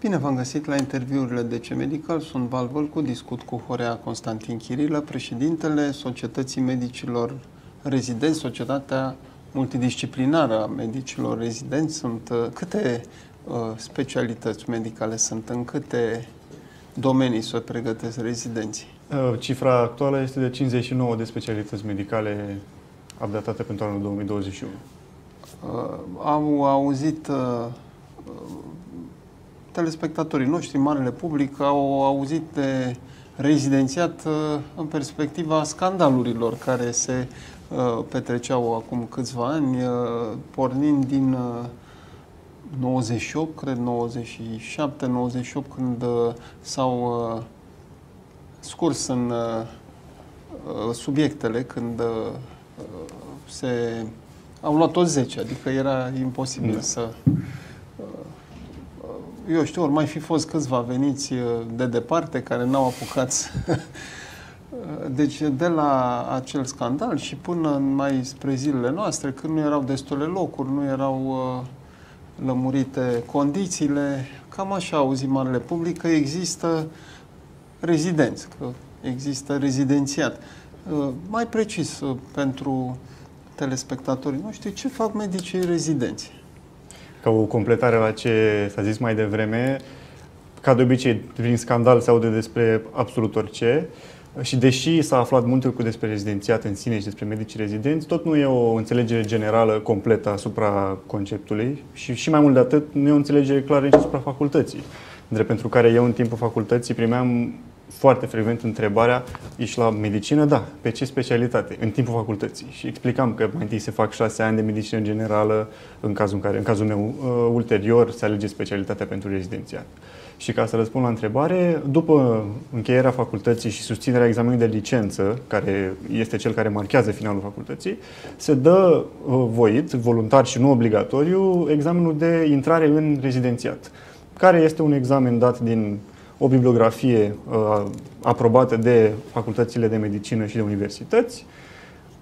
Bine v-am găsit la interviurile DC Medical. Sunt Val Vălcu, discut cu Horea Constantin Chirilă, președintele Societății Medicilor Rezidenți, Societatea Multidisciplinară a Medicilor Rezidenți. Sunt uh, câte uh, specialități medicale sunt, în câte domenii se pregătesc rezidenții? Uh, cifra actuală este de 59 de specialități medicale updatate pentru anul 2021. Uh, au auzit uh, telespectatorii noștri, marele public, au auzit de rezidențiat uh, în perspectiva scandalurilor care se uh, petreceau acum câțiva ani, uh, pornind din 98, cred 97, 98, când s-au scurs în subiectele, când se au luat toți 10, adică era imposibil da. să eu știu, ori mai fi fost câțiva veniți uh, de departe care n-au apucat să... Deci de la acel scandal și până mai spre zilele noastre, când nu erau destule locuri, nu erau uh, lămurite condițiile, cam așa auzi marele public că există rezidenți, că există rezidențiat. Uh, mai precis pentru telespectatorii noștri, ce fac medicii rezidenți? ca o completare la ce s-a zis mai devreme, ca de obicei, prin scandal se aude despre absolut orice și deși s-a aflat multe lucruri despre rezidențiat în sine și despre medicii rezidenți, tot nu e o înțelegere generală completă asupra conceptului și, și mai mult de atât, nu e o înțelegere clară nici asupra facultății. Drept pentru care eu în timpul facultății primeam foarte frecvent întrebarea, ești la medicină? Da. Pe ce specialitate? În timpul facultății. Și explicam că mai întâi se fac șase ani de medicină generală, în cazul, în care, în cazul meu, uh, ulterior se alege specialitatea pentru rezidențiat. Și ca să răspund la întrebare, după încheierea facultății și susținerea examenului de licență, care este cel care marchează finalul facultății, se dă uh, voit, voluntar și nu obligatoriu, examenul de intrare în rezidențiat, care este un examen dat din o bibliografie uh, aprobată de facultățile de medicină și de universități.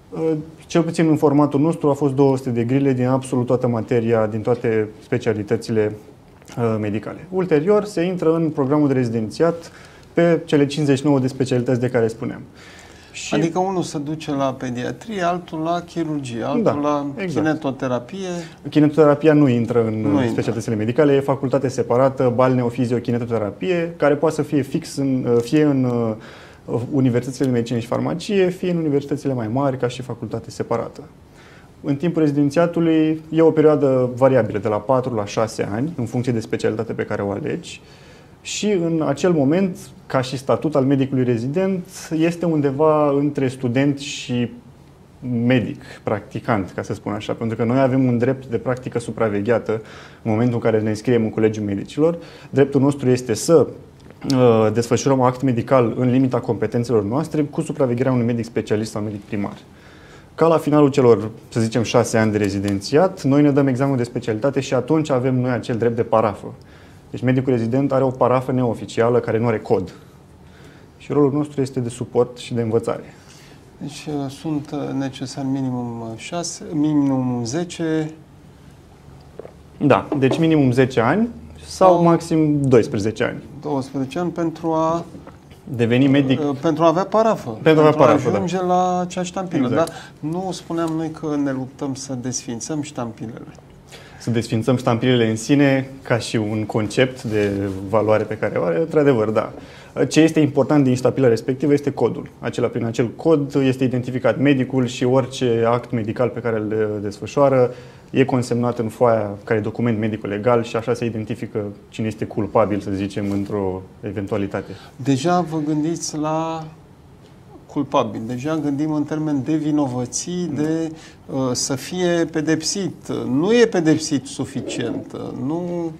Uh, cel puțin în formatul nostru a fost 200 de grile din absolut toată materia, din toate specialitățile uh, medicale. Ulterior se intră în programul de rezidențiat pe cele 59 de specialități de care spuneam. Și... Adică unul se duce la pediatrie, altul la chirurgie, altul da, la exact. kinetoterapie. Kinetoterapia nu intră în nu specialitățile intră. medicale, e facultate separată, balneofizio-kinetoterapie, care poate să fie fix în, fie în uh, universitățile de medicină și farmacie, fie în universitățile mai mari, ca și facultate separată. În timpul rezidențiatului e o perioadă variabilă, de la 4 la 6 ani, în funcție de specialitate pe care o alegi și în acel moment, ca și statut al medicului rezident, este undeva între student și medic, practicant, ca să spun așa, pentru că noi avem un drept de practică supravegheată în momentul în care ne înscriem în Colegiul Medicilor. Dreptul nostru este să uh, desfășurăm act medical în limita competențelor noastre cu supravegherea unui medic specialist sau medic primar. Ca la finalul celor, să zicem, șase ani de rezidențiat, noi ne dăm examenul de specialitate și atunci avem noi acel drept de parafă. Deci medicul rezident are o parafă neoficială care nu are cod. Și rolul nostru este de suport și de învățare. Deci uh, sunt uh, necesar minimum 6, uh, minimum 10. Da, deci minimum 10 ani sau, sau maxim 12 ani. 12 ani pentru a deveni medic. Pentru a avea parafă. Pentru, pentru a avea parafă, a ajunge da. la acea ștampilă. Exact. Dar nu spuneam noi că ne luptăm să desfințăm ștampilele să desfințăm ștampilele în sine ca și un concept de valoare pe care o are, într-adevăr, da. Ce este important din ștampila respectivă este codul. Acela, prin acel cod este identificat medicul și orice act medical pe care îl desfășoară e consemnat în foaia care e document medico-legal și așa se identifică cine este culpabil, să zicem, într-o eventualitate. Deja vă gândiți la culpabil. Deja gândim în termen de vinovății, da. de uh, să fie pedepsit. Nu e pedepsit suficient. Nu,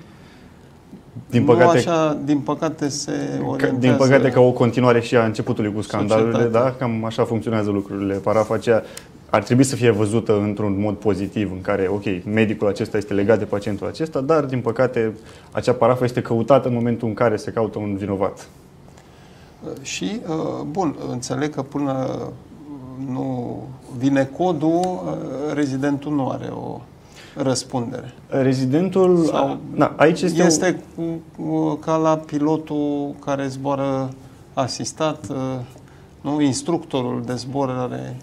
din păcate, nu așa, din păcate se orientează... Din păcate ca o continuare și a începutului cu scandalurile, da? Cam așa funcționează lucrurile. Parafa aceea ar trebui să fie văzută într-un mod pozitiv, în care, ok, medicul acesta este legat de pacientul acesta, dar, din păcate, acea parafă este căutată în momentul în care se caută un vinovat. Și, uh, bun, înțeleg că până nu vine codul, uh, rezidentul nu are o răspundere. Rezidentul, Sau da, aici este, Este cu, cu, ca la pilotul care zboară asistat, uh, nu? Instructorul de zbor are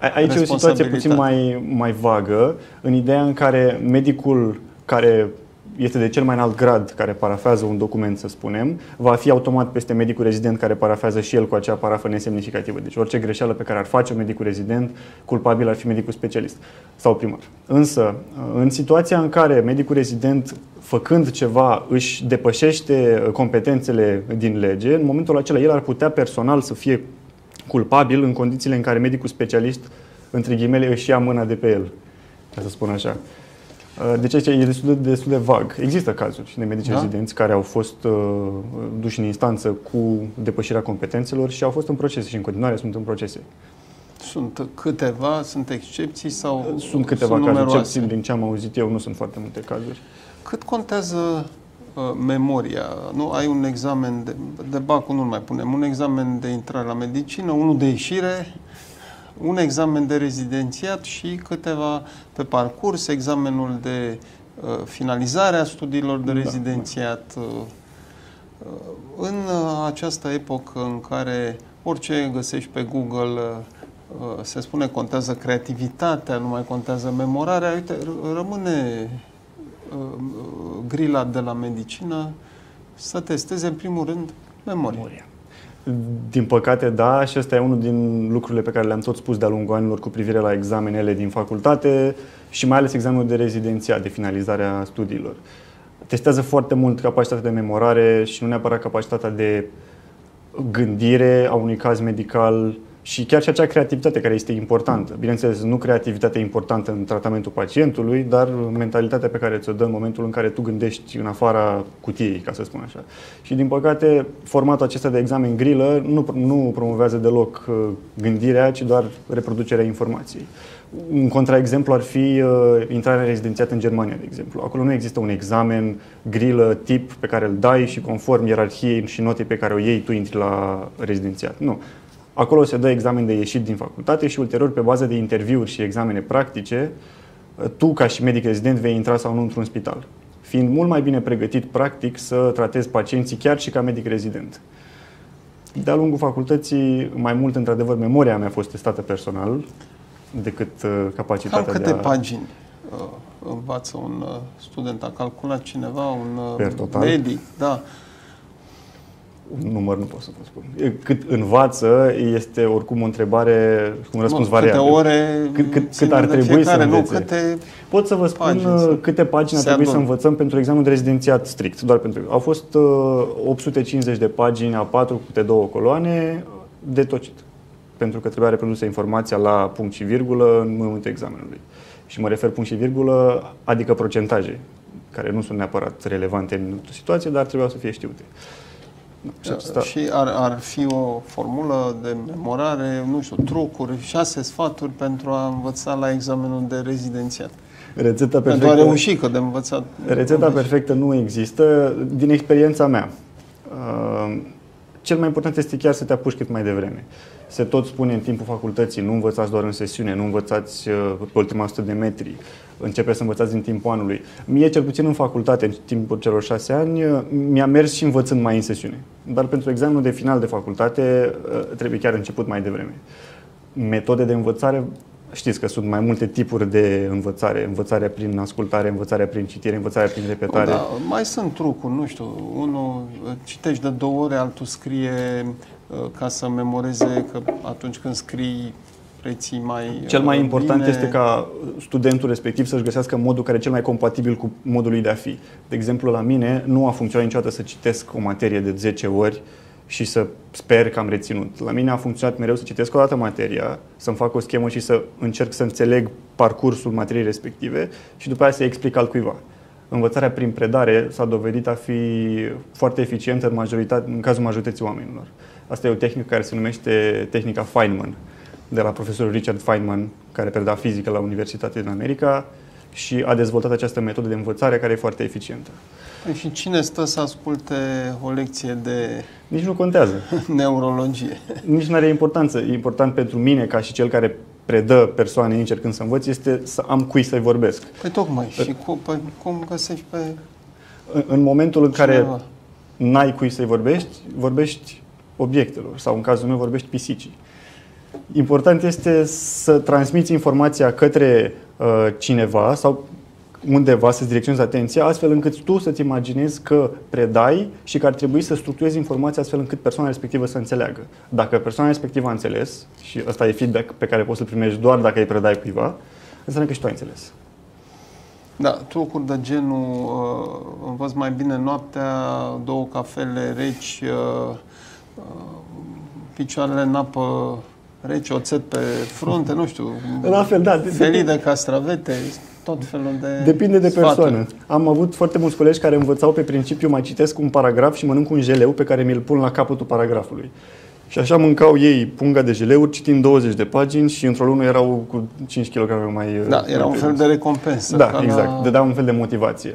A- Aici e o situație puțin mai, mai vagă, în ideea în care medicul care este de cel mai înalt grad, care parafează un document, să spunem, va fi automat peste medicul rezident care parafează și el cu acea parafă nesemnificativă. Deci orice greșeală pe care ar face un medicul rezident, culpabil ar fi medicul specialist sau primar. Însă, în situația în care medicul rezident, făcând ceva, își depășește competențele din lege, în momentul acela el ar putea personal să fie culpabil în condițiile în care medicul specialist, între ghimele, își ia mâna de pe el, ca să spun așa. Uh, Deci aici e destul de, destul de vag. Există cazuri de medici Da? rezidenți care au fost uh, duși în instanță cu depășirea competențelor și au fost în procese și în continuare sunt în procese. Sunt câteva, sunt excepții sau Sunt câteva cazuri, cel numeroase? puțin din ce am auzit eu, nu sunt foarte multe cazuri. Cât contează uh, memoria? Nu ai un examen de, de bacul, nu mai punem, un examen de intrare la medicină, unul de ieșire, un examen de rezidențiat și câteva pe parcurs, examenul de uh, finalizare a studiilor de Da. rezidențiat. Uh, uh, în uh, această epocă în care orice găsești pe Google uh, uh, se spune contează creativitatea, nu mai contează memorarea, uite, r- rămâne uh, grila de la medicină să testeze în primul rând memoria. Din păcate, da, și ăsta e unul din lucrurile pe care le-am tot spus de-a lungul anilor cu privire la examenele din facultate și mai ales examenul de rezidențiat, de finalizare a studiilor. Testează foarte mult capacitatea de memorare și nu neapărat capacitatea de gândire a unui caz medical și chiar și acea creativitate care este importantă. Bineînțeles, nu creativitatea importantă în tratamentul pacientului, dar mentalitatea pe care ți-o dă în momentul în care tu gândești în afara cutiei, ca să spun așa. Și din păcate, formatul acesta de examen grilă nu, nu promovează deloc uh, gândirea, ci doar reproducerea informației. Un contraexemplu ar fi uh, intrarea rezidențiată în Germania, de exemplu. Acolo nu există un examen grilă tip pe care îl dai și conform ierarhiei și notei pe care o iei, tu intri la rezidențiat. Nu. Acolo se dă examen de ieșit din facultate și ulterior, pe bază de interviuri și examene practice, tu, ca și medic rezident, vei intra sau nu într-un spital. Fiind mult mai bine pregătit, practic, să tratezi pacienții chiar și ca medic rezident. De-a lungul facultății, mai mult, într-adevăr, memoria mea a fost testată personal decât uh, Cam capacitatea câte de a... pagini uh, învață un uh, student? A calculat cineva, un uh, Per total? medic? Da. Un număr nu pot să vă spun. Cât învață este oricum o întrebare cu un răspuns Mă, câte variabil. ore Cât- cât- ține cât ar de trebui fiecare, să nu, învețe? câte Pot să vă spun Pagini uh, să- câte pagini ar se trebui să adună. învățăm pentru examenul de rezidențiat strict, doar pentru. Au fost uh, 850 de pagini a 4 câte două coloane de tocit. Pentru că trebuia reprodusă informația la punct și virgulă în momentul examenului. Și mă refer punct și virgulă, adică procentaje, care nu sunt neapărat relevante în situație, dar trebuiau să fie știute. Și asta- Și ar, ar fi o formulă de memorare, nu știu, trucuri, șase sfaturi pentru a învăța la examenul de rezidențiat. Rețeta Pentru a perfectă. reuși că de învățat. Rețeta perfectă nu există. Din experiența mea, uh, cel mai important este chiar să te apuci cât mai devreme. Se tot spune în timpul facultății, nu învățați doar în sesiune, nu învățați uh, pe ultima 100 de metri, începeți să învățați în timpul anului. Mie, cel puțin în facultate, în timpul celor șase ani, uh, mi-a mers și învățând mai în sesiune. Dar pentru examenul de final de facultate uh, trebuie chiar început mai devreme. Metode de învățare Știți că sunt mai multe tipuri de învățare. Învățarea prin ascultare, învățarea prin citire, învățarea prin repetare. Da, mai sunt trucuri, nu știu, unul uh, citești de două ore, altul scrie uh, ca să memoreze că atunci când scrii reții mai Cel mai uh, important bine. este ca studentul respectiv să-și găsească modul care e cel mai compatibil cu modul lui de a fi. De exemplu, la mine nu a funcționat niciodată să citesc o materie de 10 ori și să sper că am reținut. La mine a funcționat mereu să citesc o dată materia, să-mi fac o schemă și să încerc să înțeleg parcursul materiei respective și după aceea să explic altcuiva. Învățarea prin predare s-a dovedit a fi foarte eficientă în, majoritate, în cazul majorității oamenilor. Asta e o tehnică care se numește tehnica Feynman, de la profesorul Richard Feynman, care preda fizică la Universitatea din America și a dezvoltat această metodă de învățare care e foarte eficientă. Păi și cine stă să asculte o lecție de Nici nu contează. neurologie? Nici nu are importanță. E important pentru mine, ca și cel care predă persoane încercând să învăț, este să am cui să-i vorbesc. Păi tocmai. Și cum, păi, cum găsești pe În, în momentul în care cineva? n-ai cui să-i vorbești, vorbești obiectelor sau în cazul meu vorbești pisicii. Important este să transmiți informația către uh, cineva sau undeva să-ți direcționezi atenția, astfel încât tu să-ți imaginezi că predai și că ar trebui să structurezi informația astfel încât persoana respectivă să înțeleagă. Dacă persoana respectivă a înțeles, și ăsta e feedback pe care poți să-l primești doar dacă îi predai cuiva, înseamnă că și tu ai înțeles. Da, trucuri de genul uh, învăț mai bine noaptea, două cafele reci, uh, uh, picioarele în apă rece, oțet pe frunte, nu știu, La fel, da. de- felii de castravete, tot felul de Depinde de sfaturi. persoană. Am avut foarte mulți colegi care învățau pe principiu mai citesc un paragraf și mănânc un jeleu pe care mi-l pun la capătul paragrafului. Și așa mâncau ei punga de jeleuri citind 20 de pagini și într-o lună erau cu 5 kg mai... Da, mai era un pe fel jos. de recompensă. Da, ca exact. La Dădea un fel de motivație.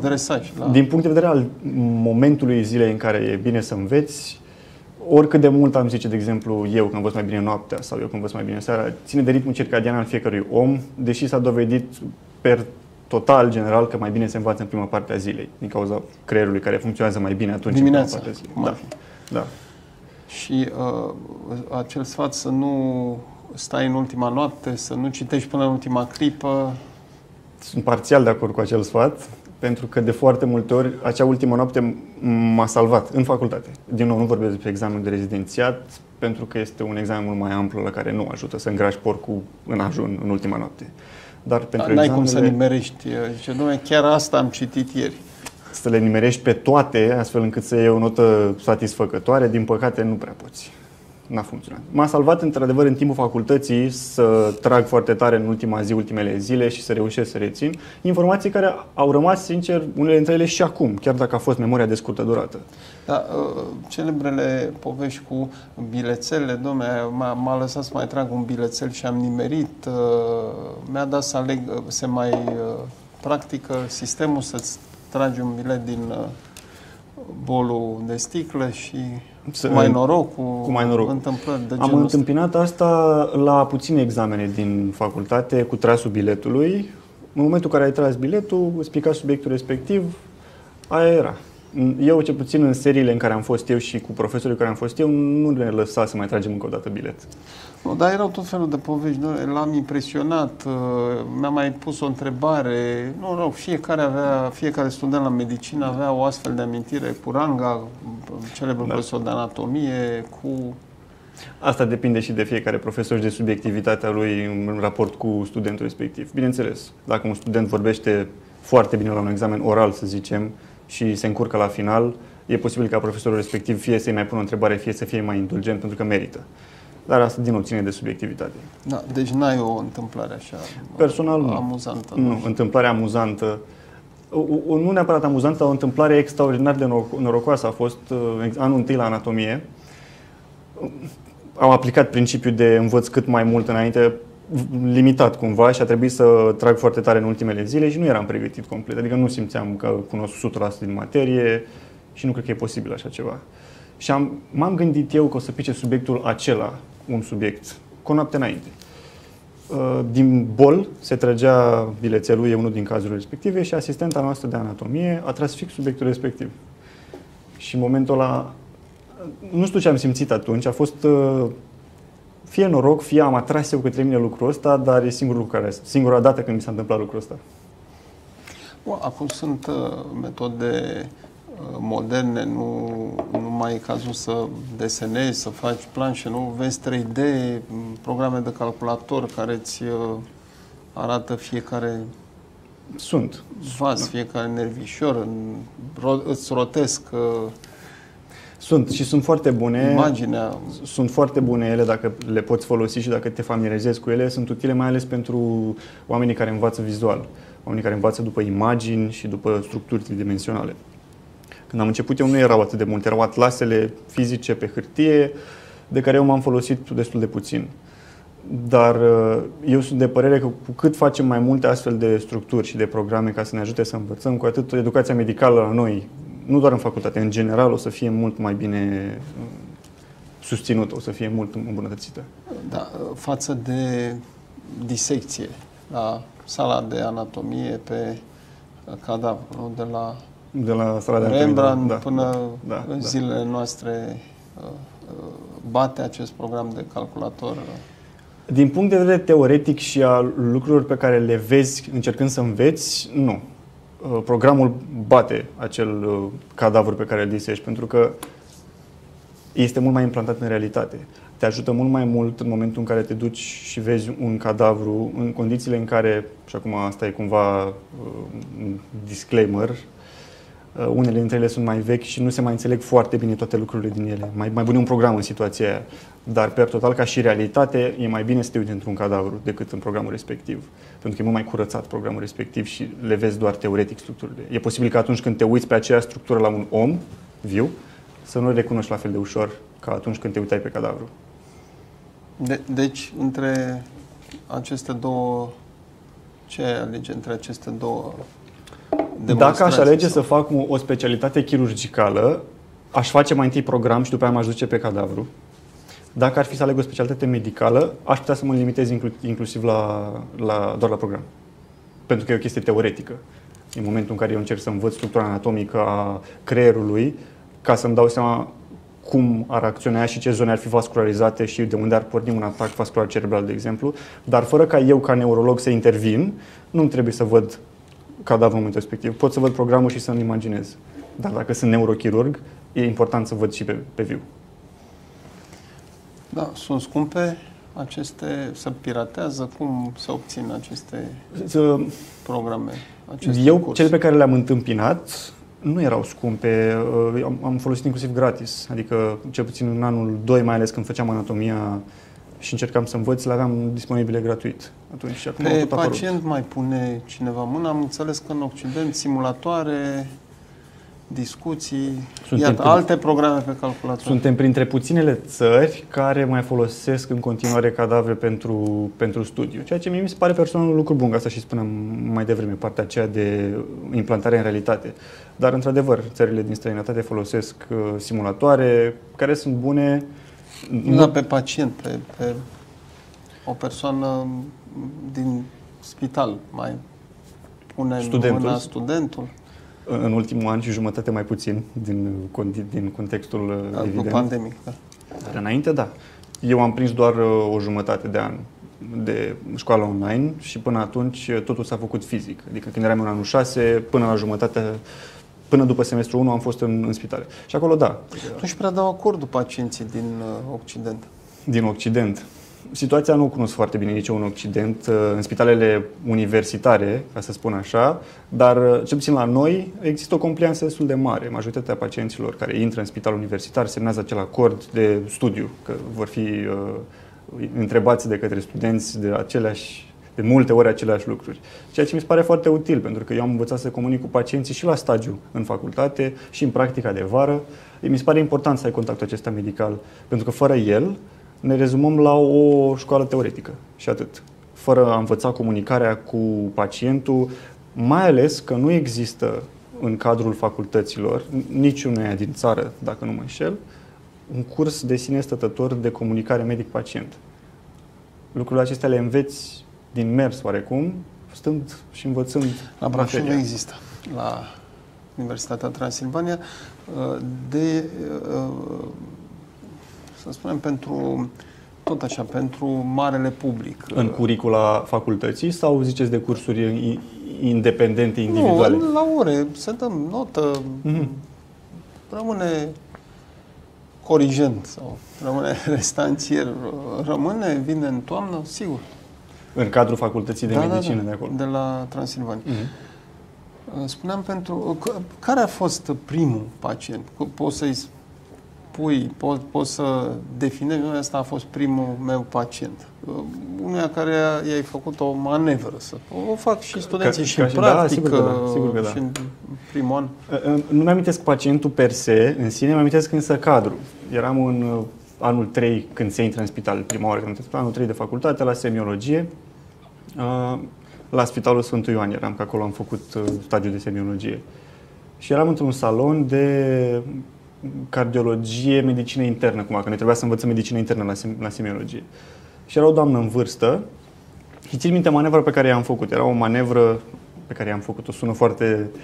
dresaj. La... Din punct de vedere al momentului zilei în care e bine să înveți, oricât de mult am zice, de exemplu, eu că învăț mai bine noaptea sau eu că învăț mai bine seara, ține de ritmul circadian al fiecărui om, deși s-a dovedit per total, general, că mai bine se învață în prima parte a zilei, din cauza creierului care funcționează mai bine atunci Dimineața, în prima parte a cum zilei. ar fi. Da, da. Și uh, acel sfat să nu stai în ultima noapte, să nu citești până în ultima clipă. Sunt parțial de acord cu acel sfat, pentru că de foarte multe ori acea ultimă noapte m-a salvat în facultate. Din nou, nu vorbesc despre examenul de rezidențiat, pentru că este un examen mult mai amplu la care nu ajută să îngrași porcul în ajun în ultima noapte. Dar pentru N-ai cum să examenele, nimerești. uh, Zice, domnule, chiar asta am citit ieri. să le nimerești pe toate, astfel încât să iei o notă satisfăcătoare, din păcate nu prea poți. N-a funcționat. M-a salvat într-adevăr în timpul facultății să trag foarte tare în ultima zi, ultimele zile și să reușesc să rețin informații care au rămas, sincer, unele dintre ele și acum, chiar dacă a fost memoria de scurtă durată. Da, uh, celebrele povești cu bilețele, domne, m-a, m-a lăsat să mai trag un bilețel și am nimerit, uh, mi-a dat să aleg, uh, se mai uh, practică sistemul să-ți tragi un bilet din uh, bolul de sticlă și Să- cu mai noroc, cu, cu mai noroc. întâmplări de Am genul ăsta. întâmpinat asta la puține examene din facultate cu trasul biletului. În momentul în care ai tras biletul, îți pica subiectul respectiv, aia era. Eu, cel puțin în seriile în care am fost eu și cu profesorii cu care am fost eu, nu ne lăsa să mai tragem încă o dată bilet. Nu, dar erau tot felul de povești. Nu? L-am impresionat, uh, mi-a mai pus o întrebare. Nu, nu, fiecare avea, fiecare student la medicină avea o astfel de amintire cu Ranga, celebrul Da. profesor de anatomie, cu... Asta depinde și de fiecare profesor și de subiectivitatea lui în raport cu studentul respectiv. Bineînțeles, dacă un student vorbește foarte bine la un examen oral, să zicem, și se încurcă la final, e posibil ca profesorul respectiv fie să-i mai pună o întrebare, fie să fie mai indulgent, pentru că merită. Dar asta, din nou, ține de subiectivitate. Da, deci n-ai o întâmplare așa Personal, nu. amuzantă. Nu, întâmplare amuzantă. O, o, nu neapărat amuzantă, dar o întâmplare extraordinar de noroc- norocoasă a fost uh, ex- anul întâi la anatomie. Am aplicat principiul de învăț cât mai mult înainte, v- limitat cumva și a trebuit să trag foarte tare în ultimele zile și nu eram pregătit complet. Adică nu simțeam că cunosc 100% din materie și nu cred că e posibil așa ceva. Și am, m-am gândit eu că o să pice subiectul acela, un subiect, cu o noapte înainte. Uh, din bol se trăgea bilețelul, e unul din cazurile respective, și asistenta noastră de anatomie a tras fix subiectul respectiv. Și în momentul ăla, nu știu ce am simțit atunci, a fost uh, fie noroc, fie am atras eu către mine lucrul ăsta, dar e singurul lucru care, singura dată când mi s-a întâmplat lucrul ăsta. Bun, Acum sunt uh, metode uh, moderne, nu, nu mai e cazul să desenezi, să faci planșe, nu vezi 3D, m, programe de calculator care îți uh, arată fiecare Sunt. vas, fiecare nervișor, în, ro, îți rotesc uh, Sunt și sunt foarte bune. imaginea. Sunt foarte bune ele dacă le poți folosi și dacă te familiarizezi cu ele. Sunt utile mai ales pentru oamenii care învață vizual, oamenii care învață după imagini și după structuri tridimensionale. Când am început eu nu erau atât de multe, erau atlasele fizice pe hârtie, de care eu m-am folosit destul de puțin. dar uh, eu sunt de părere că cu cât facem mai multe astfel de structuri și de programe ca să ne ajute să învățăm, cu atât educația medicală la noi, nu doar în facultate, în general, o să fie mult mai bine uh, susținută, o să fie mult îmbunătățită. Da, față de disecție, la sala de anatomie pe cadavru, de la de la sala de Rembrandt da, până da, în da, zilele noastre uh, uh, bate acest program de calculator? Din punct de vedere teoretic și a lucrurilor pe care le vezi încercând să înveți, nu. Uh, programul bate acel cadavru pe care îl disești, pentru că este mult mai implantat în realitate. Te ajută mult mai mult în momentul în care te duci și vezi un cadavru în condițiile în care, și acum asta e cumva un disclaimer, Uh, unele dintre ele sunt mai vechi și nu se mai înțeleg foarte bine toate lucrurile din ele. Mai, mai bune un program în situația aia. Dar, pe total, ca și realitate, e mai bine să te uiți într-un cadavru decât în programul respectiv. Pentru că e mult mai curățat programul respectiv și le vezi doar teoretic structurile. E posibil că atunci când te uiți pe aceeași structură la un om viu, să nu le recunoști la fel de ușor ca atunci când te uitai pe cadavru. De, deci, între aceste două, ce alege între aceste două dacă aș alege să fac o specialitate chirurgicală, aș face mai întâi program și după aia m-aș duce pe cadavru. Dacă ar fi să aleg o specialitate medicală, aș putea să mă limitez inclu- inclusiv la, la, doar la program. Pentru că e o chestie teoretică. În momentul în care eu încerc să învăț structura anatomică a creierului, ca să-mi dau seama cum ar acționa și ce zone ar fi vascularizate și de unde ar porni un atac vascular cerebral, de exemplu, dar fără ca eu, ca neurolog, să intervin, nu trebuie să văd cadavru în momentul respectiv. Pot să văd programul și să-mi imaginez. Dar dacă sunt neurochirurg, e important să văd și pe, pe viu. Da, sunt scumpe aceste, să piratează, cum să obțin aceste să, programe? Aceste eu, curs? cele pe care le-am întâmpinat, nu erau scumpe, uh, am, am folosit inclusiv gratis, adică cel puțin în anul 2, mai ales când făceam anatomia și încercam să învăț, le aveam disponibile gratuit. Atunci, și acum Pe pacient apărut. mai pune cineva mână. Am înțeles că în Occident simulatoare, discuții, Suntem iată, alte programe pe calculator. Suntem printre puținele țări care mai folosesc în continuare cadavre pentru, pentru studiu, ceea ce mi se pare personal un lucru bun, asta și spuneam mai devreme, partea aceea de implantare în realitate. Dar, într-adevăr, țările din străinătate folosesc uh, simulatoare care sunt bune, nu da, pe pacient, pe, pe o persoană din spital mai pune studentul. mâna studentul. În ultimul an și jumătate mai puțin din, din contextul da, evident. pandemic, da. Dar înainte, da. Eu am prins doar uh, o jumătate de an de școală online și până atunci uh, totul s-a făcut fizic. Adică când eram în anul 6, până la jumătate până după semestrul 1 am fost în, în spitale. Și acolo, da. Nu și prea dau acordul pacienții din uh, Occident. Din Occident. Situația nu cunosc foarte bine nici eu în Occident, uh, în spitalele universitare, ca să spun așa, dar uh, cel puțin la noi există o complianță destul de mare. Majoritatea pacienților care intră în spital universitar semnează acel acord de studiu, că vor fi uh, întrebați de către studenți de aceleași de multe ori aceleași lucruri. Ceea ce mi se pare foarte util, pentru că eu am învățat să comunic cu pacienții și la stagiu în facultate și în practica de vară. Mi se pare important să ai contactul acesta medical, pentru că fără el ne rezumăm la o școală teoretică și atât. Fără a învăța comunicarea cu pacientul, mai ales că nu există în cadrul facultăților, niciuneia din țară, dacă nu mă înșel, un curs de sine stătător de comunicare medic-pacient. Lucrurile acestea le înveți din mers oarecum, stând și învățând La Brașov nu există. La Universitatea Transilvania, uh, de, uh, să spunem, pentru tot așa, pentru marele public. În curicula facultății sau ziceți de cursuri independente, individuale? Nu, la ore, să dăm notă, mm-hmm. rămâne corigent sau rămâne restanțier, rămâne, vine în toamnă, sigur. În cadrul facultății de da, medicină da, da, de acolo. De la Transilvania. Uh-huh. Spuneam pentru... Care a fost primul pacient? Poți să-i spui, poți, poți să definești, nu, ăsta a fost primul meu pacient. Uh, unuia care i-ai făcut o manevră. Să, o fac și studenții ca, și ca în și practică, da, sigur că da, sigur că da. și în primul an. Uh, uh, nu mi-amintesc pacientul per se, în sine, mi-amintesc însă cadru. Eram în anul 3 când se intră în spital, prima oară când anul 3 de facultate, la semiologie, uh, la Spitalul Sfântul Ioan eram, că acolo am făcut uh, stagiul de semiologie. Și eram într-un salon de cardiologie, medicină internă, cum că ne trebuia să învățăm medicină internă la, sem- la semiologie. Și era o doamnă în vârstă și țin minte manevra pe care i-am făcut. Era o manevră pe care i-am făcut-o, sună foarte uh,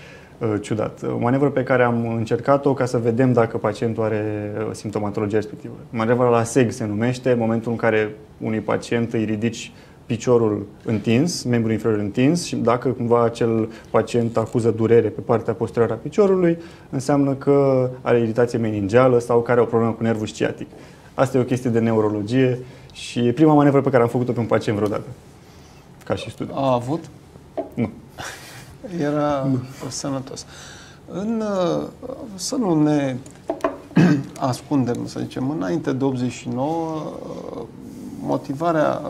ciudat. O manevră pe care am încercat-o ca să vedem dacă pacientul are uh, simptomatologia respectivă. Manevra la SEG se numește, în momentul în care unui pacient îi ridici piciorul întins, membrul inferior întins și dacă cumva acel pacient acuză durere pe partea posterioară a piciorului, înseamnă că are iritație meningeală sau că are o problemă cu nervul sciatic. Asta e o chestie de neurologie și e prima manevră pe care am făcut-o pe un pacient vreodată, ca și studiu. A avut? Nu. Era nu. sănătos. În, să nu ne ascundem, să zicem, înainte de 89, motivarea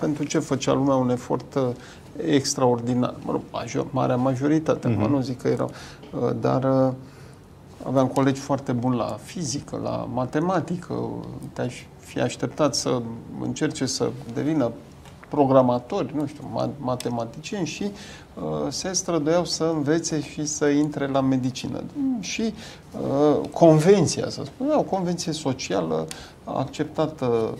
pentru ce făcea lumea un efort uh, extraordinar. Mă rog, major, marea majoritate, uh-huh. mă nu zic că erau, uh, dar uh, aveam colegi foarte buni la fizică, la matematică, te-aș fi așteptat să încerce să devină programatori, nu știu, matematicieni și uh, se străduiau să învețe și să intre la medicină. Și uh, convenția, să spunem, o convenție socială acceptată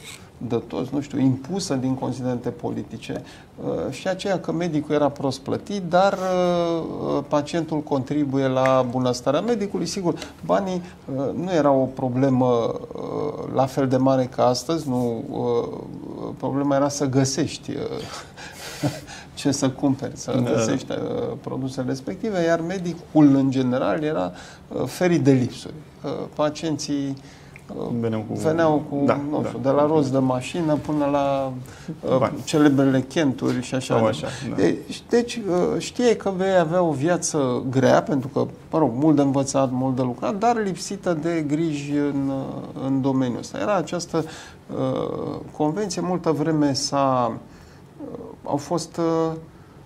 de toți, nu știu, impusă din considerente politice uh, și aceea că medicul era prost plătit, dar uh, uh, pacientul contribuie la bunăstarea medicului. Sigur, banii nu erau o problemă la fel de mare ca astăzi, nu, problema era să găsești ce să cumperi, să da. găsești produsele respective, iar medicul în general era ferit de lipsuri. Pacienții veneau cu, veneau cu da, nu știu, da. de la roz de mașină până la uh, celebrele chenturi și așa. așa da. Deci uh, știe că vei avea o viață grea, pentru că, mă rog, mult de învățat, mult de lucrat, dar lipsită de griji în, uh, în domeniul ăsta. Era această uh, convenție, multă vreme s-a, uh, au fost uh,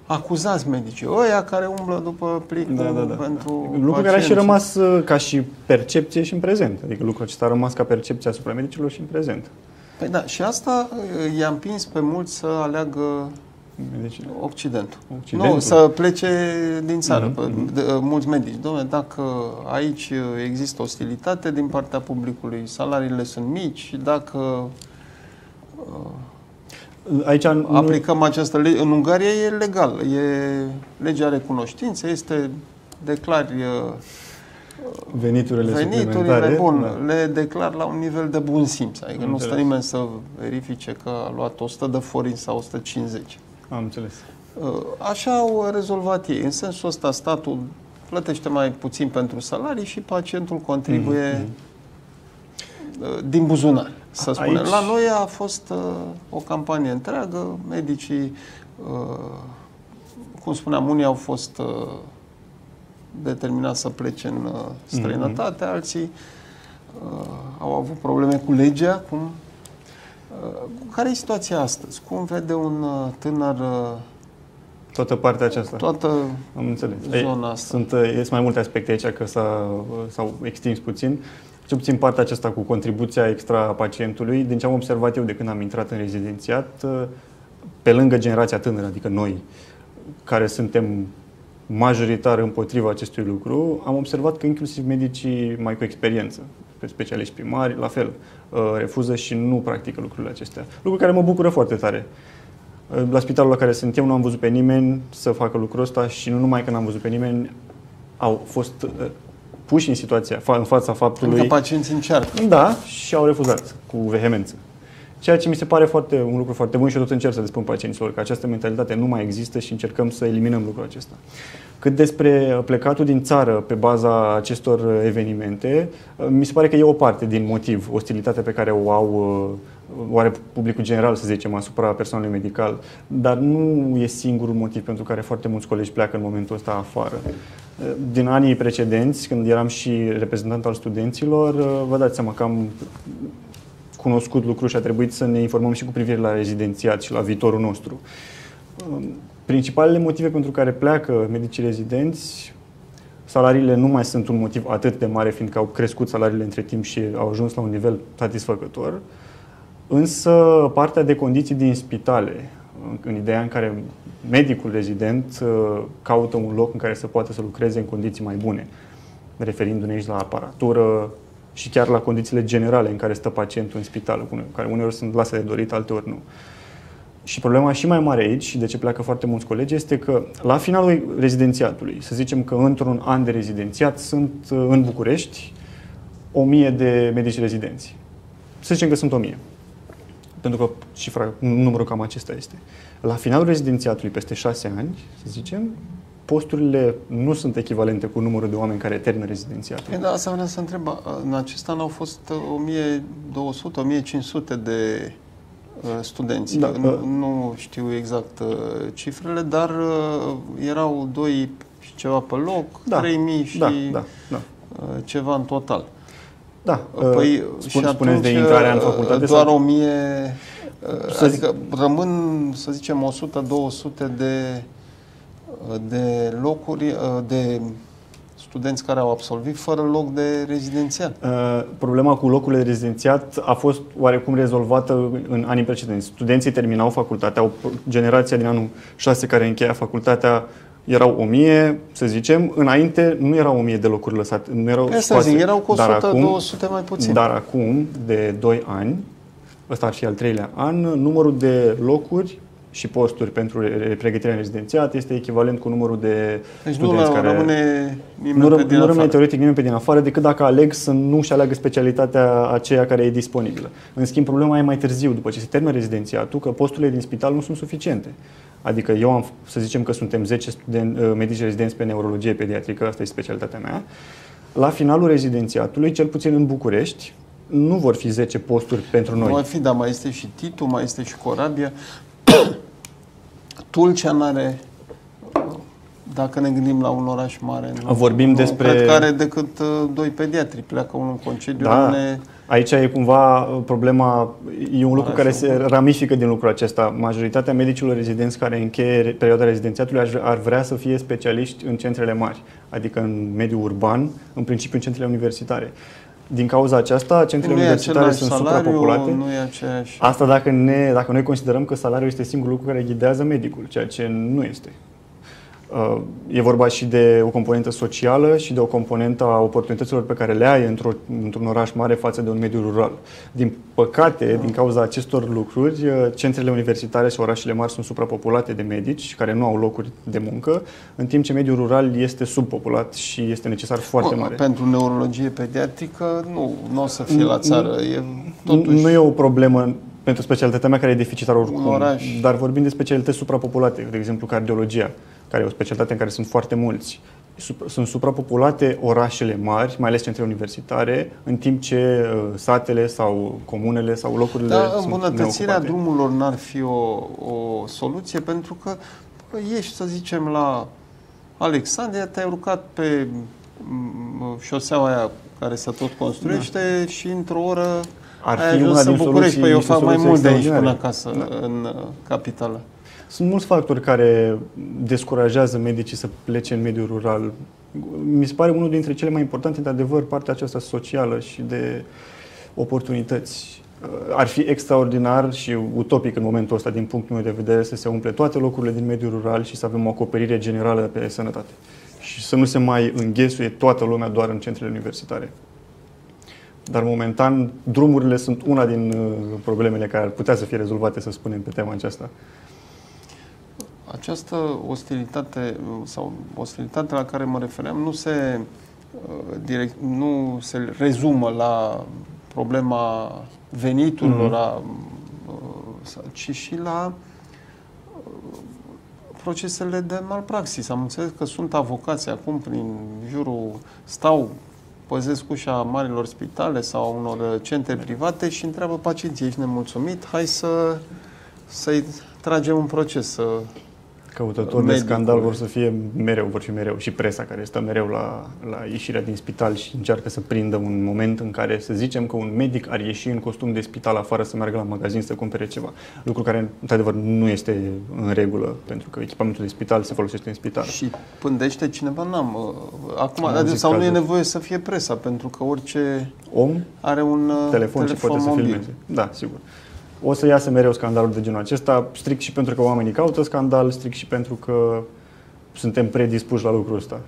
acuzați medicii, ăia care umblă după plicul da, da, da. pentru Lucru pacienți. care a și rămas uh, ca și percepție și în prezent. Adică lucrul acesta a rămas ca percepție asupra medicilor și în prezent. Păi da, și asta uh, i-a împins pe mulți să aleagă Medicine. Occidentul. Occidentul. Nu, să plece din țară. Mm-hmm. De, uh, mulți medici. Dom'le, dacă aici există ostilitate din partea publicului, salariile sunt mici, dacă uh, Aici aplicăm nu... această lege. În Ungaria e legal, e legea recunoștinței, este declari uh, veniturile, veniturile bun, da. le declar la un nivel de bun simț. Adică Am nu înțeles. stă nimeni să verifice că a luat 100 de forin sau 150. Am înțeles. Uh, așa au rezolvat ei. În sensul ăsta, statul plătește mai puțin pentru salarii și pacientul contribuie mm-hmm. din buzunar să spunem. Aici... La noi a fost uh, o campanie întreagă, medicii, uh, cum spuneam, unii au fost uh, determinați să plece în uh, străinătate, mm-hmm. alții uh, au avut probleme cu legea. Cum, uh, care e situația astăzi? Cum vede un uh, tânăr uh, Toată partea aceasta. Toată Am înțeles. zona asta. Sunt, uh, sunt mai multe aspecte aici, că s-a, uh, s-au extins puțin cel puțin partea aceasta cu contribuția extra a pacientului, din ce am observat eu de când am intrat în rezidențiat, pe lângă generația tânără, adică noi, care suntem majoritar împotriva acestui lucru, am observat că inclusiv medicii mai cu experiență, pe specialiști primari, la fel, uh, refuză și nu practică lucrurile acestea. Lucru care mă bucură foarte tare. Uh, la spitalul la care sunt eu nu am văzut pe nimeni să facă lucrul ăsta și nu numai că n-am văzut pe nimeni, au fost uh, puși în situația, în fața faptului... Că pacienții încearcă. Da, și au refuzat cu vehemență. Ceea ce mi se pare foarte, un lucru foarte bun și eu tot încerc să le spun pacienților că această mentalitate nu mai există și încercăm să eliminăm lucrul acesta. Cât despre plecatul din țară pe baza acestor evenimente, mi se pare că e o parte din motiv, ostilitatea pe care o au o are publicul general, să zicem, asupra personalului medical, dar nu e singurul motiv pentru care foarte mulți colegi pleacă în momentul ăsta afară. Din anii precedenți, când eram și reprezentant al studenților, vă dați seama că am cunoscut lucruri și a trebuit să ne informăm și cu privire la rezidențiat și la viitorul nostru. Principalele motive pentru care pleacă medicii rezidenți salariile nu mai sunt un motiv atât de mare, fiindcă au crescut salariile între timp și au ajuns la un nivel satisfăcător. Însă partea de condiții din spitale, în ideea în care medicul rezident uh, caută un loc în care să poată să lucreze în condiții mai bune, referindu-ne aici la aparatură și chiar la condițiile generale în care stă pacientul în spital, care uneori sunt lase de dorit, alteori nu. Și problema și mai mare aici, și de ce pleacă foarte mulți colegi, este că la finalul rezidențiatului, să zicem că într-un an de rezidențiat sunt uh, în București o mie de medici rezidenți. Să zicem că sunt o mie. Pentru că cifra, numărul cam acesta este. La finalul rezidențiatului, peste șase ani, să zicem, posturile nu sunt echivalente cu numărul de oameni care termină rezidențiatul. Păi da, asta vreau să întreb. În acest an au fost 1200-1500 de Uh, studenții. Da, nu, uh, nu știu exact uh, cifrele, dar erau doi și ceva pe loc, da, 3000 și da, da, da. ceva în total. Da. Păi, Spun, și spuneți de intrarea în facultate? Doar sau? 1000, să adică zic... rămân, să zicem, 100-200 de, de locuri, de studenți care au absolvit fără loc de rezidențiat. Uh, problema cu locurile de rezidențiat a fost oarecum rezolvată în anii precedenți. Studenții terminau facultatea, au generația din anul 6 care încheia facultatea erau 1000, să zicem, înainte nu erau 1000 de locuri lăsate, nu erau Asta spații, zic, erau cu 100-200 mai puțin. Dar acum, de 2 ani, ăsta ar fi al treilea an, numărul de locuri și posturi pentru pregătirea rezidențiat este echivalent cu numărul de deci studenți nu care... rămâne nimeni nu, pe din nu rămâne teoretic nimeni pe din afară decât dacă aleg să nu-și aleagă specialitatea aceea care e disponibilă. În schimb, problema e mai târziu, după ce se termină rezidențiatul, că posturile din spital nu sunt suficiente. Adică eu am, să zicem că suntem 10 student, uh, medici rezidenți pe neurologie pediatrică, asta e specialitatea mea. La finalul rezidențiatului, cel puțin în București, nu vor fi 10 posturi pentru noi. Nu vor fi, dar mai este și Titu, mai este și Corabia. Tulcea nu are dacă ne gândim la un oraș mare. Nu, Vorbim nu, despre... Cred că are decât uh, doi pediatri. Pleacă unul în concediu, da. ne... Aici e cumva uh, problema, e un lucru care se ramifică din lucrul acesta. Majoritatea medicilor rezidenți care încheie perioada rezidențiatului ar vrea să fie specialiști în centrele mari, adică în mediul urban, în principiu în centrele universitare. Din cauza aceasta, centrele nu universitare sunt salariu, suprapopulate. Nu e aceeași. Asta dacă, ne, dacă noi considerăm că salariul este singurul lucru care ghidează medicul, ceea ce nu este. Uh, e vorba și de o componentă socială și de o componentă a oportunităților pe care le ai într-o, într-un oraș mare față de un mediu rural. Din păcate, din cauza acestor lucruri, uh, centrele universitare și orașele mari sunt suprapopulate de medici care nu au locuri de muncă, în timp ce mediul rural este subpopulat și este necesar foarte mare. Pentru neurologie pediatrică nu, nu o să fie la țară. E, totuși... Nu e o problemă pentru specialitatea mea care e deficitară oricum, dar vorbim de specialități suprapopulate, de exemplu cardiologia care e o specialitate în care sunt foarte mulți. Sunt suprapopulate orașele mari, mai ales centre universitare, în timp ce uh, satele sau comunele sau locurile da, sunt îmbunătățirea drumurilor n-ar fi o, o soluție, pentru că ești, să zicem, la Alexandria, te-ai urcat pe șoseaua aia care se tot construiește da. și într-o oră ar fi ai ajuns una din în București. Păi eu fac mai mult de aici până acasă, da. în uh, capitală. Sunt mulți factori care descurajează medicii să plece în mediul rural. Mi se pare unul dintre cele mai importante, într-adevăr, partea aceasta socială și de oportunități. Uh, ar fi extraordinar și utopic în momentul ăsta, din punctul meu de vedere, să se umple toate locurile din mediul rural și să avem o acoperire generală pe sănătate. Și să nu se mai înghesuie toată lumea doar în centrele universitare. Dar momentan drumurile sunt una din uh, problemele care ar putea să fie rezolvate, să spunem, pe tema aceasta această ostilitate sau ostilitatea la care mă refeream nu se, uh, direct, nu se rezumă la problema veniturilor, mm-hmm. la, uh, ci și la uh, procesele de malpraxis. Am înțeles că sunt avocați acum prin jurul, stau, păzesc ușa marilor spitale sau unor centre private și întreabă pacienții, ești nemulțumit? Hai să, să-i tragem un proces, să Căutători de scandal vor să fie mereu, vor fi mereu și presa care stă mereu la, la ieșirea din spital și încearcă să prindă un moment în care să zicem că un medic ar ieși în costum de spital afară să meargă la magazin să cumpere ceva. Lucru care, într-adevăr, nu este în regulă, pentru că echipamentul de spital se folosește în spital. Și pândește cineva, n-am. Uh, acum, adică, sau nu e nevoie să fie presa, pentru că orice om are un uh, telefon, telefon și poate mobil. să filmeze. Da, sigur o să iasă mereu scandalul de genul acesta, strict și pentru că oamenii caută scandal, strict și pentru că suntem predispuși la lucrul ăsta.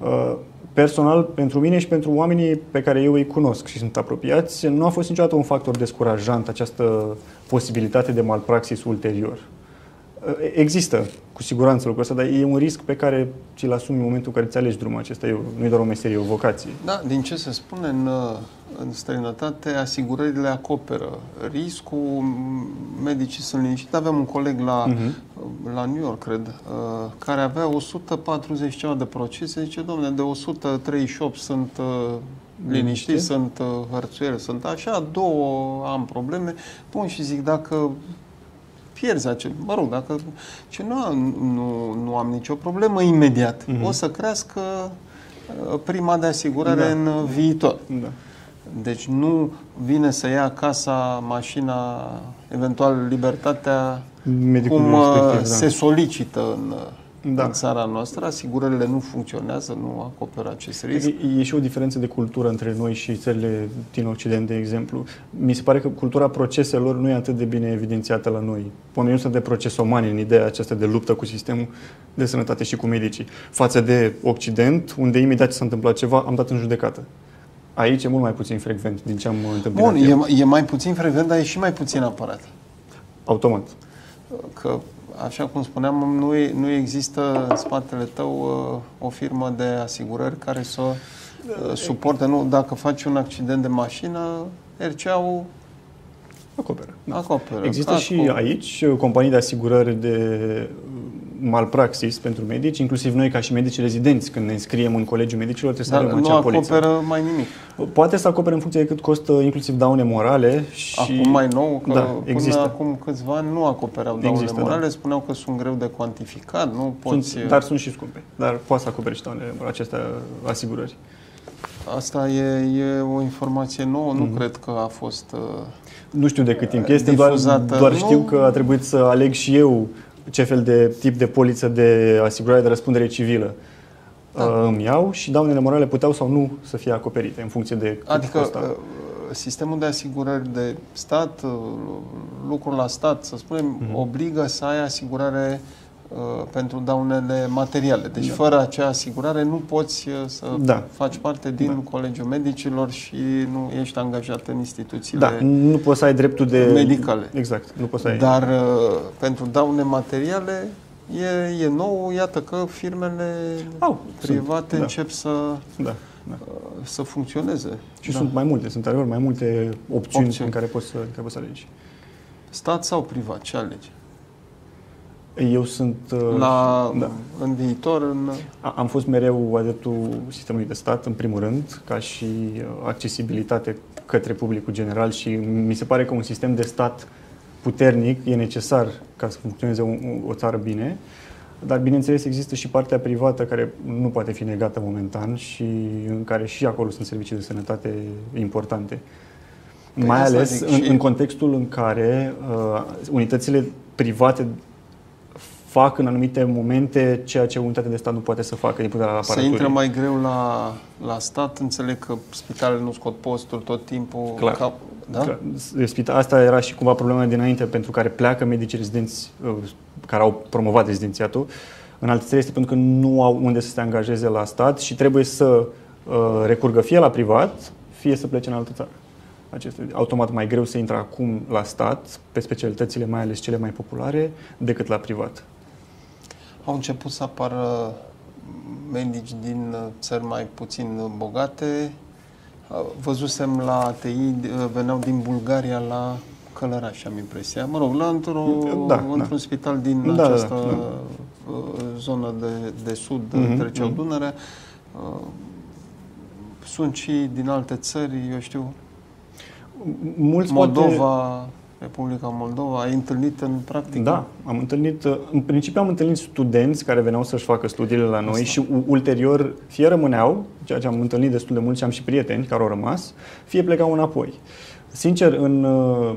Uh, personal, pentru mine și pentru oamenii pe care eu îi cunosc și sunt apropiați, nu a fost niciodată un factor descurajant această posibilitate de malpraxis ulterior. Există, cu siguranță, lucrul ăsta, dar e un risc pe care ți-l asumi în momentul în care ți alegi drumul acesta. nu e doar o meserie, e o vocație. Da, din ce se spune în, în străinătate, asigurările acoperă riscul, medicii sunt liniștiți. Aveam un coleg la, uh-huh. la New York, cred, uh, care avea 140 ceva de procese. Zice, domnule, de 138 sunt uh, liniștiți, sunt uh, hărțuieli, sunt așa, două am probleme. Bun, și zic, dacă pierzi acel, mă rog, dacă ce nu, nu, nu am nicio problemă imediat, uh-huh. o să crească uh, prima de asigurare da. în viitor. Da. Deci nu vine să ia casa, mașina, eventual libertatea, Medicul cum uh, da. se solicită în da. în țara noastră, asigurările nu funcționează, nu acoperă acest risc. E, e și o diferență de cultură între noi și țările din Occident, de exemplu. Mi se pare că cultura proceselor nu e atât de bine evidențiată la noi. Oamenii nu sunt de procesomani în ideea aceasta de luptă cu sistemul de sănătate și cu medicii. Față de Occident, unde imediat ce s-a întâmplat ceva, am dat în judecată. Aici e mult mai puțin frecvent din ce am întâmplat. Bun, e, e mai puțin frecvent, dar e și mai puțin aparat. Automat. Că așa cum spuneam, nu, nu există în spatele tău uh, o firmă de asigurări care să uh, suporte. Nu, dacă faci un accident de mașină, RCA-ul acoperă. Da. acoperă. Există Acum. și aici companii de asigurări de malpraxis pentru medici, inclusiv noi ca și medici rezidenți, când ne înscriem în Colegiul Medicilor, trebuie să avem acea poliță. nu acoperă mai nimic. Poate să acopere în funcție de cât costă inclusiv daune morale. Și... Acum mai nou, că da, până există. acum câțiva ani nu acopereau daune există, morale, da. spuneau că sunt greu de cuantificat, nu poți... Sunt, dar sunt și scumpe, dar poate să acopere și daunele morale, aceste asigurări. Asta e, e o informație nouă, mm-hmm. nu mhm. cred că a fost uh, Nu știu de cât timp este, doar, doar știu că a trebuit să aleg și eu ce fel de tip de poliță de asigurare de răspundere civilă da. Uh, îmi iau și daunele morale puteau sau nu să fie acoperite în funcție de cât adică, costa. Uh, sistemul de asigurări de stat, uh, lucrul la stat, să spunem, mm-hmm. obligă să ai asigurare Uh, pentru daunele materiale. Deci da. fără acea asigurare nu poți uh, să da. faci parte din da. Colegiul Medicilor și nu ești angajat în instituțiile Da, nu poți să ai dreptul de... Medicale. Exact, nu poți să ai... Dar uh, pentru daune materiale e, e nou, iată că firmele Au, private sunt, da. încep să... Da. Da. să funcționeze. Și da. sunt mai multe, sunt adevăr mai multe opțiuni, opțiuni. în care poți să, care poți să alegi. Stat sau privat, ce alegi? Eu sunt... Uh, La, da. În viitor? În... Am fost mereu adeptul sistemului de stat, în primul rând, ca și uh, accesibilitate către publicul general și mi se pare că un sistem de stat puternic e necesar ca să funcționeze o, o țară bine, dar bineînțeles există și partea privată care nu poate fi negată momentan și în care și acolo sunt servicii de sănătate importante. Păi Mai ales în, și... în contextul în care uh, unitățile private fac în anumite momente ceea ce unitatea de stat nu poate să facă din punct de vedere al Se intră mai greu la, la stat, înțeleg că spitalele nu scot postul tot timpul. Clar. Ca, da? Clar. Asta era și cumva problema dinainte pentru care pleacă medicii rezidenți uh, care au promovat rezidențiatul în alte țări este pentru că nu au unde să se angajeze la stat și trebuie să uh, recurgă fie la privat, fie să plece în altă țară. Acest, automat mai greu să intre acum la stat, pe specialitățile mai ales cele mai populare, decât la privat au început să apară medici din uh, țări mai puțin bogate. Uh, văzusem la ATI, uh, veneau din Bulgaria la Călăraș, am impresia. Mă rog, la într-o, da, da. într-un da. spital din da, această da, da. zonă de, de sud, mm-hmm, treceau mm-hmm. Dunărea. Sunt și din alte țări, eu știu, Mulți Moldova, poate Republica Moldova. Ai întâlnit în practică? Da, am întâlnit, în principiu am întâlnit studenți care veneau să-și facă studiile la noi Asta. și ulterior fie rămâneau, ceea ce am întâlnit destul de mult și am și prieteni care au rămas, fie plecau înapoi. Sincer, în uh,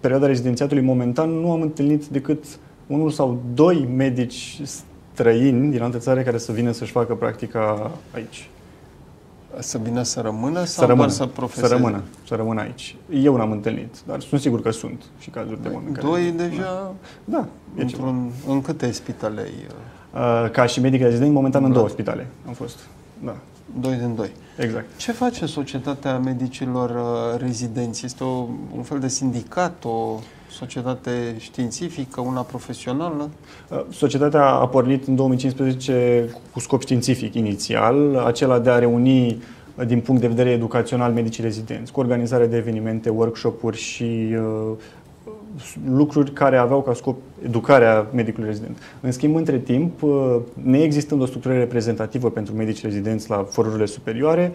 perioada rezidențiatului momentan nu am întâlnit decât unul sau doi medici străini din alte țară care să vină să-și facă practica aici. Să vină să rămână sau să rămână, să profeseze? Să rămână, să rămână aici. Eu n-am întâlnit, dar sunt sigur că sunt și cazuri de oameni Doi care... deja? Da. Într-un, în câte spitale ai? Uh, ca și medic rezident, momentan da. în două spitale am fost. Da. Doi din doi. Exact. Ce face Societatea Medicilor uh, Rezidenți? Este o, un fel de sindicat, o societate științifică, una profesională? Uh, societatea a pornit în 2015 cu scop științific inițial, acela de a reuni uh, din punct de vedere educațional medicii rezidenți, cu organizarea de evenimente, workshop-uri și uh, lucruri care aveau ca scop educarea medicului rezident. În schimb, între timp, uh, neexistând o structură reprezentativă pentru medici rezidenți la forurile superioare,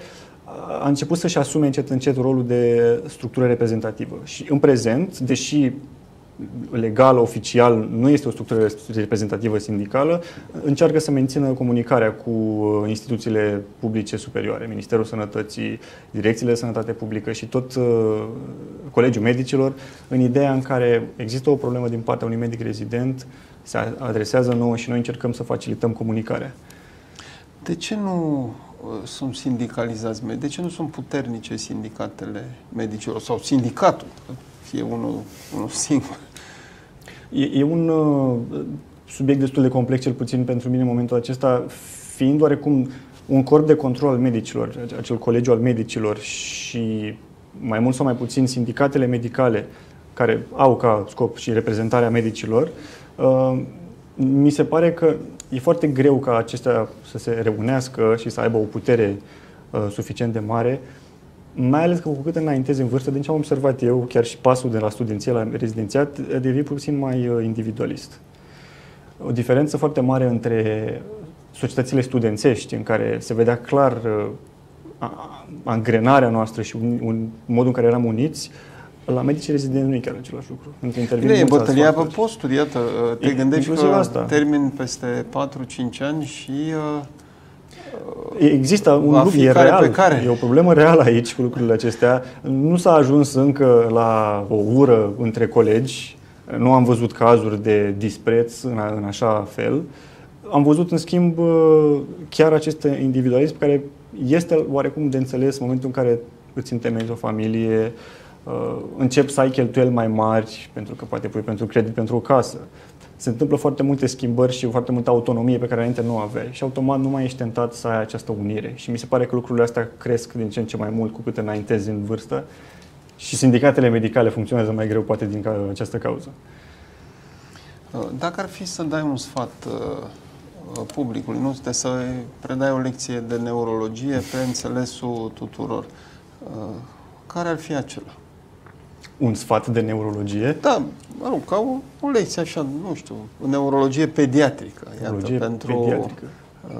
a început să-și asume încet încet rolul de structură reprezentativă. Și în prezent, deși legal, oficial, nu este o structură reprezentativă sindicală, încearcă să mențină comunicarea cu uh, instituțiile publice superioare, Ministerul Sănătății, Direcțiile de Sănătate Publică și tot uh, Colegiul Medicilor, în ideea în care există o problemă din partea unui medic rezident, se adresează nouă și noi încercăm să facilităm comunicarea. De ce nu uh, sunt sindicalizați medici? De ce nu sunt puternice sindicatele medicilor sau sindicatul? Fie unul, unul singur. E, e un uh, subiect destul de complex, cel puțin pentru mine în momentul acesta, fiind oarecum un corp de control al medicilor, acel colegiu al medicilor și mai mult sau mai puțin sindicatele medicale care au ca scop și reprezentarea medicilor, uh, mi se pare că e foarte greu ca acestea să se reunească și să aibă o putere uh, suficient de mare mai ales că cu cât înaintezi în vârstă, din ce am observat eu, chiar și pasul de la studenție la rezidențiat, devii puțin mai uh, individualist. O diferență foarte mare între societățile studențești, în care se vedea clar uh, angrenarea noastră și un, un modul în care eram uniți, la medicii rezidenți nu e chiar același lucru. Bine, e bătălia pe posturi, iată, te e, gândești că asta. termin peste 4-5 ani și uh, Există un lucru, e real, pe care. e o problemă reală aici cu lucrurile acestea. Nu s-a ajuns încă la o ură între colegi, nu am văzut cazuri de dispreț în, în așa fel. Am văzut, în schimb, chiar acest individualism care este oarecum de înțeles în momentul în care îți întemeiezi o familie, încep să ai cheltuieli mai mari, pentru că poate pui pentru credit pentru o casă se întâmplă foarte multe schimbări și foarte multă autonomie pe care înainte nu o aveai și automat nu mai ești tentat să ai această unire. Și mi se pare că lucrurile astea cresc din ce în ce mai mult cu cât înaintezi în vârstă și sindicatele medicale funcționează mai greu poate din această cauză. Uh, dacă ar fi să dai un sfat uh, uh, publicului, nu este să predai o lecție de neurologie pe înțelesul tuturor, care ar fi acela? Un sfat de neurologie? Da, mă rog, ca o, o lecție așa, nu știu, neurologie pediatrică. Neurologie iată, pentru pediatrică. Uh,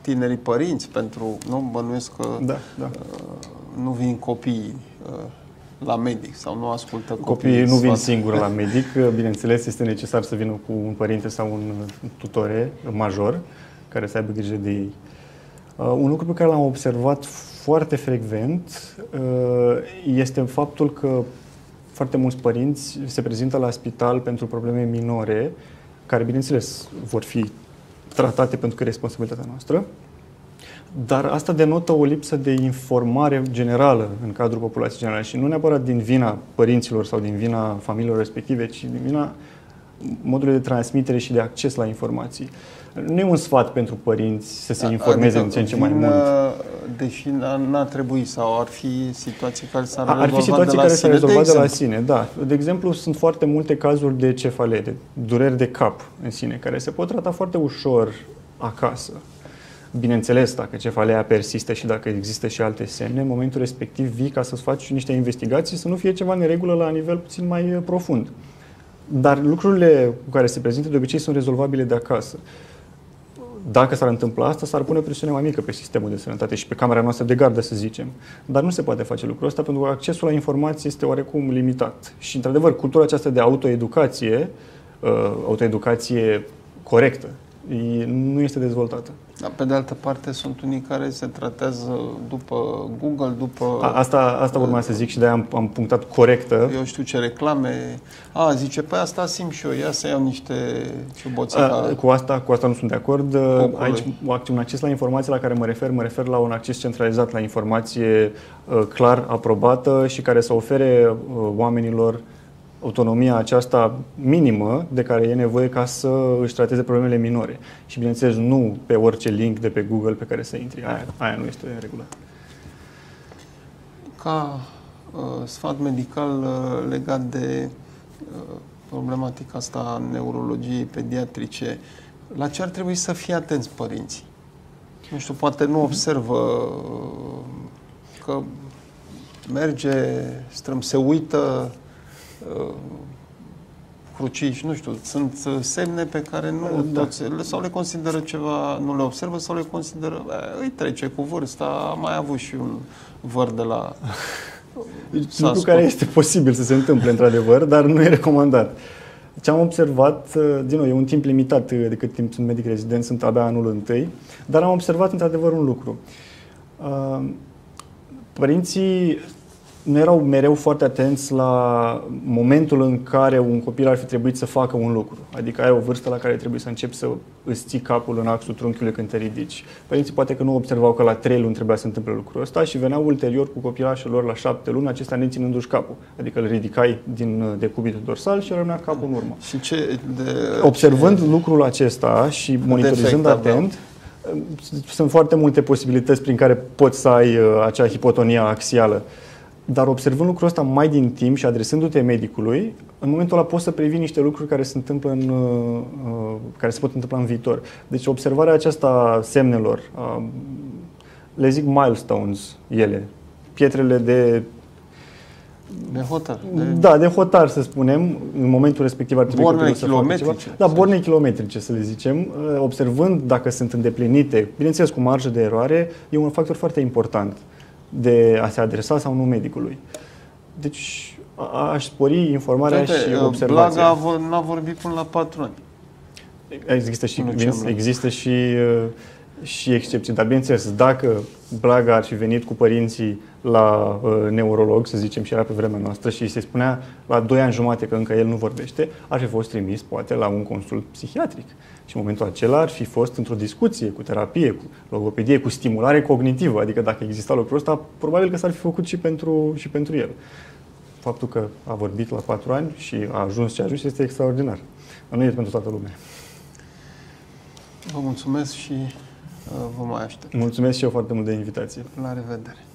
tinerii părinți, pentru, nu bănuiesc că da, da. Uh, nu vin copii uh, la medic sau nu ascultă copiii. Copiii nu vin singuri la medic, bineînțeles este necesar să vină cu un părinte sau un tutore major care să aibă grijă de ei. Uh, un lucru pe care l-am observat foarte frecvent uh, este faptul că foarte mulți părinți se prezintă la spital pentru probleme minore, care, bineînțeles, vor fi tratate pentru că e responsabilitatea noastră, dar asta denotă o lipsă de informare generală în cadrul populației generale și nu neapărat din vina părinților sau din vina familiilor respective, ci din vina modului de transmitere și de acces la informații. Nu e un sfat pentru părinți să se informeze adică în ce în ce mai mult. Deși n-ar trebui sau ar fi situații care s-ar rezolva Ar fi situații care s-ar rezolva de, de la sine, da. De exemplu, sunt foarte multe cazuri de cefalee, de dureri de cap în sine, care se pot trata foarte ușor acasă. Bineînțeles, dacă cefalea persistă și dacă există și alte semne, în momentul respectiv vii ca să-ți faci niște investigații, să nu fie ceva neregulă la nivel puțin mai profund. Dar lucrurile cu care se prezintă de obicei sunt rezolvabile de acasă dacă s-ar întâmpla asta, s-ar pune presiune mai mică pe sistemul de sănătate și pe camera noastră de gardă, să zicem. Dar nu se poate face lucrul ăsta pentru că accesul la informații este oarecum limitat. Și, într-adevăr, cultura aceasta de autoeducație, uh, autoeducație corectă, nu este dezvoltată. Dar pe de altă parte sunt unii care se tratează după Google, după... A, asta, asta urma să zic și de-aia am, am punctat corectă. Eu știu ce reclame... A, zice, păi asta simt și eu, ia să iau niște ciuboțica... Cu asta, cu asta nu sunt de acord. Popului. Aici, un acces la informații la care mă refer, mă refer la un acces centralizat la informație uh, clar aprobată și care să ofere uh, oamenilor autonomia aceasta minimă de care e nevoie ca să își trateze problemele minore. Și bineînțeles, nu pe orice link de pe Google pe care să intri. Aia, aia nu este în regulă. Ca uh, sfat medical uh, legat de uh, problematica asta a neurologiei pediatrice, la ce ar trebui să fie atenți părinții? Nu știu, poate nu observă uh, că merge, strâm, se uită Uh, cruciși, nu știu, sunt uh, semne pe care nu da. toți, sau le consideră ceva, nu le observă, sau le consideră, îi trece cu vârsta, a mai avut și un văr de la... Deci, lucru care este posibil să se întâmple, într-adevăr, dar nu e recomandat. Ce am observat, uh, din nou, e un timp limitat de cât timp sunt medic rezident, sunt abia anul întâi, dar am observat într-adevăr un lucru. Părinții nu erau mereu foarte atenți la momentul în care un copil ar fi trebuit să facă un lucru. Adică ai o vârstă la care trebuie să începi să îți ții capul în axul trunchiului când te ridici. Părinții poate că nu observau că la 3 luni trebuia să întâmple lucrul ăsta și veneau ulterior cu copilașul lor la 7 luni, acestea neținându-și capul. Adică îl ridicai din decubitul dorsal și rămânea capul în urmă. Și ce de, Observând ce... lucrul acesta și monitorizând defect, atent, sunt foarte multe posibilități prin care poți să ai uh, acea hipotonia axială. Dar observând lucrul ăsta mai din timp și adresându-te medicului, în momentul ăla poți să previi niște lucruri care se, întâmplă în, uh, uh, care se pot întâmpla în viitor. Deci observarea aceasta semnelor, uh, le zic milestones ele, pietrele de de hotar. De... Da, de hotar, să spunem. În momentul respectiv ar trebui borne să kilometrice. Facă ceva. Da, borne kilometrice, să le zicem. Observând dacă sunt îndeplinite, bineînțeles cu marjă de eroare, e un factor foarte important de a se adresa sau nu medicului. Deci aș spori informarea Uite, și observația. Blaga n-a vorbit până la patru ani. Există și, există și, uh, și excepții, dar bineînțeles, dacă Blaga ar fi venit cu părinții la uh, neurolog, să zicem, și era pe vremea noastră și se spunea la 2 ani jumate că încă el nu vorbește, ar fi fost trimis poate la un consult psihiatric. Și în momentul acela ar fi fost într-o discuție cu terapie, cu logopedie, cu stimulare cognitivă. Adică dacă exista lucrul ăsta, probabil că s-ar fi făcut și pentru, și pentru el. Faptul că a vorbit la patru ani și a ajuns ce a ajuns este extraordinar. Nu e pentru toată lumea. Vă mulțumesc și uh, vă mai aștept. Mulțumesc și eu foarte mult de invitație. La revedere.